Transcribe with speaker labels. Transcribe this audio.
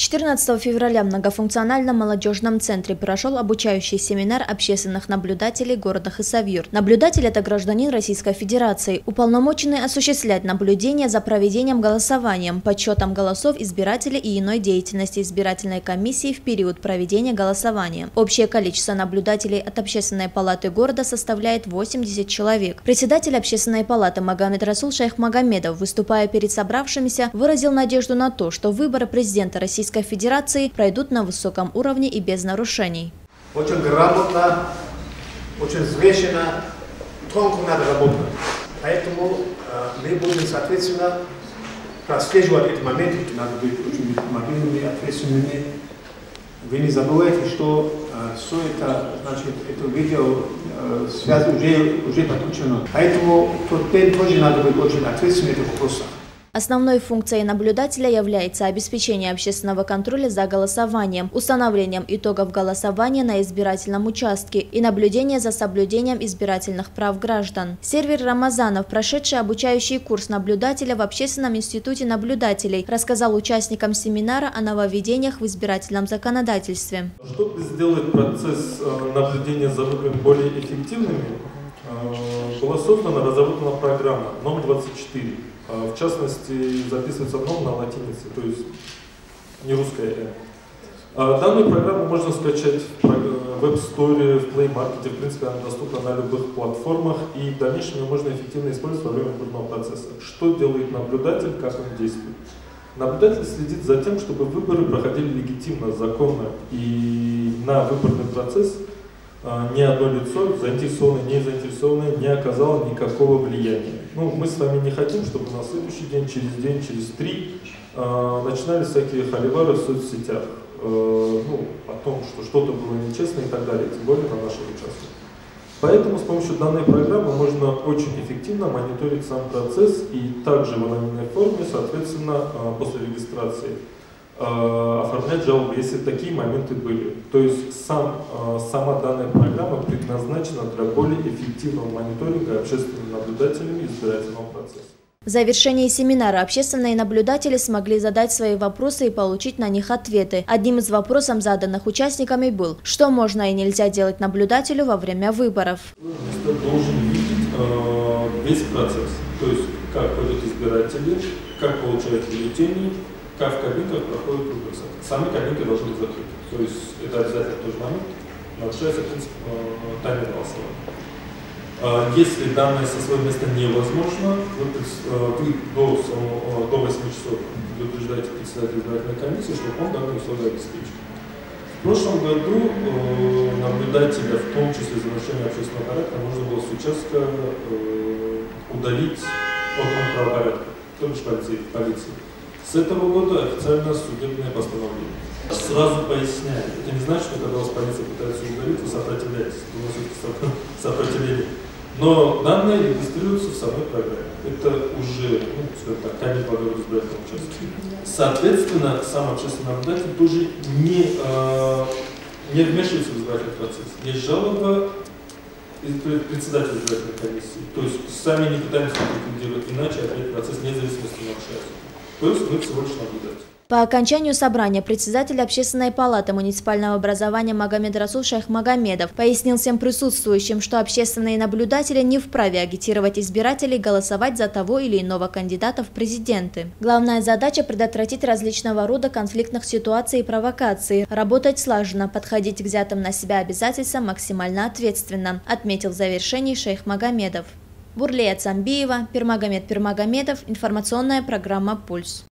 Speaker 1: 14 февраля в многофункциональном молодежном центре прошел обучающий семинар общественных наблюдателей города Хасавюр. Наблюдатель – это гражданин Российской Федерации, уполномоченный осуществлять наблюдение за проведением голосованием, подсчетом голосов избирателей и иной деятельности избирательной комиссии в период проведения голосования. Общее количество наблюдателей от Общественной палаты города составляет 80 человек. Председатель Общественной палаты Магомед Расул Шейх Магомедов, выступая перед собравшимися, выразил надежду на то, что выборы президента Российской Российской Федерации пройдут на высоком уровне и без нарушений.
Speaker 2: Очень грамотно, очень взвешенно, тонко надо работать. Поэтому э, мы будем, соответственно, прослеживать эти моменты. Надо быть очень мобильными, ответственными. Вы не забывайте, что э, все это, значит, это видео э, связь уже, уже подключено. Поэтому тот день тоже надо быть очень ответственным в этих вопросах.
Speaker 1: Основной функцией наблюдателя является обеспечение общественного контроля за голосованием, установлением итогов голосования на избирательном участке и наблюдение за соблюдением избирательных прав граждан. Сервер Рамазанов, прошедший обучающий курс наблюдателя в Общественном институте наблюдателей, рассказал участникам семинара о нововведениях в избирательном законодательстве.
Speaker 3: Чтобы сделать процесс э, наблюдения за выборами более эффективными, э, была создана разработана программа номер 24 а, в частности, записывается «ном» на латинице, то есть не русская «э». А, данную программу можно скачать в Web Store, в Play Market, в принципе она доступна на любых платформах и в дальнейшем ее можно эффективно использовать во время выборного процесса. Что делает наблюдатель, как он действует? Наблюдатель следит за тем, чтобы выборы проходили легитимно, законно и на выборный процесс а, ни одно лицо, заинтересованное, не заинтересованное, не оказало никакого влияния. Ну, мы с вами не хотим, чтобы на следующий день, через день, через три э, начинались всякие холивары в соцсетях. Э, ну, о том, что что-то было нечестно и так далее, тем более на нашем участке. Поэтому с помощью данной программы можно очень эффективно мониторить сам процесс и также в анонимной форме, соответственно, э, после регистрации Э, оформлять жалобы, если такие моменты были. То есть сам, э, сама данная программа предназначена для более эффективного мониторинга общественными наблюдателями избирательного процесса.
Speaker 1: В завершении семинара общественные наблюдатели смогли задать свои вопросы и получить на них ответы. Одним из вопросов, заданных участниками, был, что можно и нельзя делать наблюдателю во время выборов.
Speaker 3: Инвестор должен видеть э, весь процесс, то есть как ходят избиратели, как получают бюллетени, в кабинках проходит выбор. Сами кабинки должны быть закрыты. То есть это обязательно тот же момент. Нарушается принцип э, таймер. А, если данное со своего места невозможно, вы, э, вы до, э, до 8 часов предупреждаете председателя избирательной комиссии, чтобы он данные условия обеспечил. В прошлом году э, наблюдателя, в том числе за нарушение общественного порядка, можно было с участка э, удалить орган правопорядка, том числе полиции. полиции. С этого года официально судебное постановление. Сразу поясняю, это не значит, что когда вас полиция пытается удалить, вы сопротивляетесь, вы носите сопротивление. Но данные регистрируются в самой программе. Это уже, ну, скажем так, камень по городу избирательного участка. Соответственно, сам общественный наблюдатель тоже не, э, не вмешивается в избирательный процесс. Есть жалоба председателя избирательной комиссии. То есть сами не пытаемся ликвидировать, иначе опять процесс независимости нарушается. То мы всего лишь наблюдать.
Speaker 1: По окончанию собрания председатель Общественной палаты муниципального образования Магомед Расул Шейх Магомедов пояснил всем присутствующим, что общественные наблюдатели не вправе агитировать избирателей голосовать за того или иного кандидата в президенты. Главная задача – предотвратить различного рода конфликтных ситуаций и провокаций, работать слаженно, подходить к взятым на себя обязательствам максимально ответственно, отметил в завершении Шейх Магомедов. Бурлея Цамбиева, Пермагомед Пермагомедов, информационная программа «Пульс».